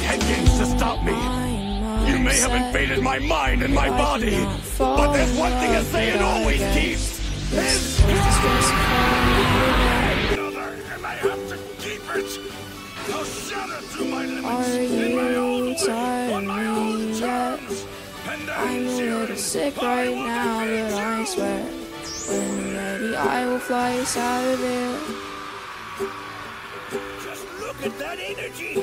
head games to stop me. You may have invaded my mind and my body, but there's one thing a Saiyan always keeps. His another, and I have to keep it. I'll shatter through my limits Are in my own you way, tired on my of own me yet? terms. And I'm a little sick right now, but I you. swear, when ready, I will fly us out of here. Just look at that energy.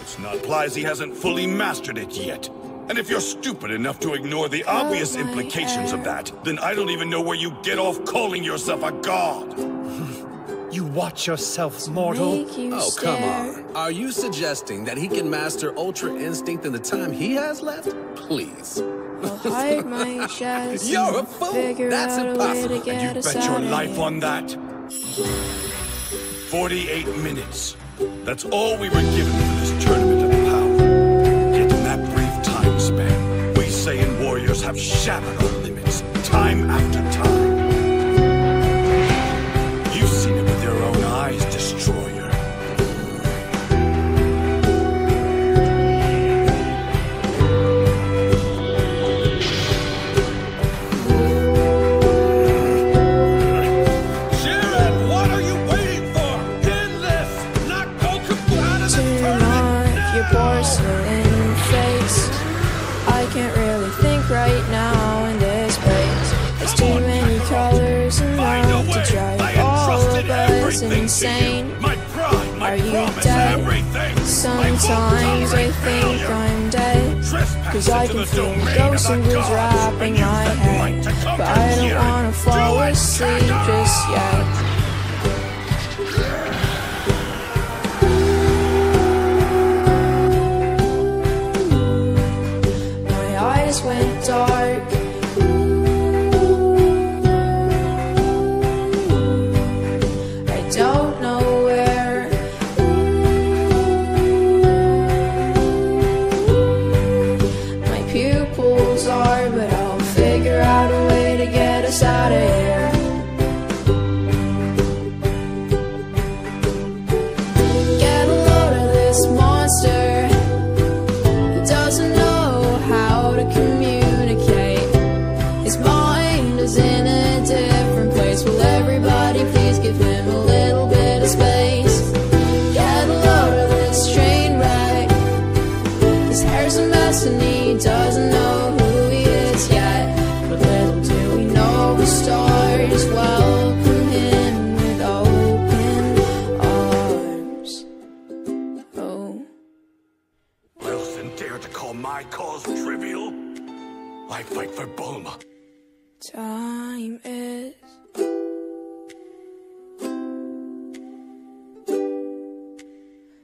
It's not implies he hasn't fully mastered it yet. And if you're stupid enough to ignore the obvious oh my implications of that, then I don't even know where you get off calling yourself a god. You watch yourself, mortal. You Oh, come stare. on. Are you suggesting that he can master Ultra Instinct in the time he has left? Please. I'll hide my chest. You're a fool. That's out a way impossible. And you bet your life on that? 48 minutes. That's all we were given for this tournament of power. Yet in that brief time span, we Saiyan warriors have shattered our limits, time after time. You've seen off your porcelain face. I can't really think right now in this place. There's too many colors Find a enough to drive all of us insane. you. Pride, Are you promise, dead? everything. Sometimes I, won't I tolerate think failure. I'm dead. Cause I can feel ghosts and wrapping my head. might to conquer But I don't wanna fall asleep just yet. Eyes went dark. I don't know where. My pupils are, but I'll Oh. my cause trivial? I fight for Bulma. Time is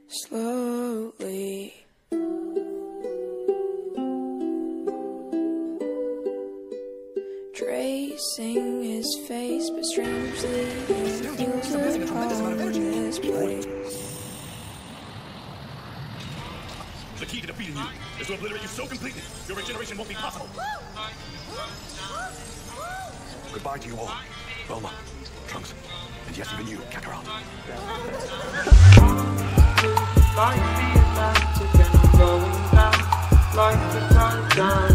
slowly tracing his face, but strangely it feels at home in this place. The key to defeating you is to obliterate you so completely, your regeneration won't be possible. Goodbye to you all. Bulma, Trunks, and yes, even you, Kakarot. Like the Atlantic and going down Like the tide down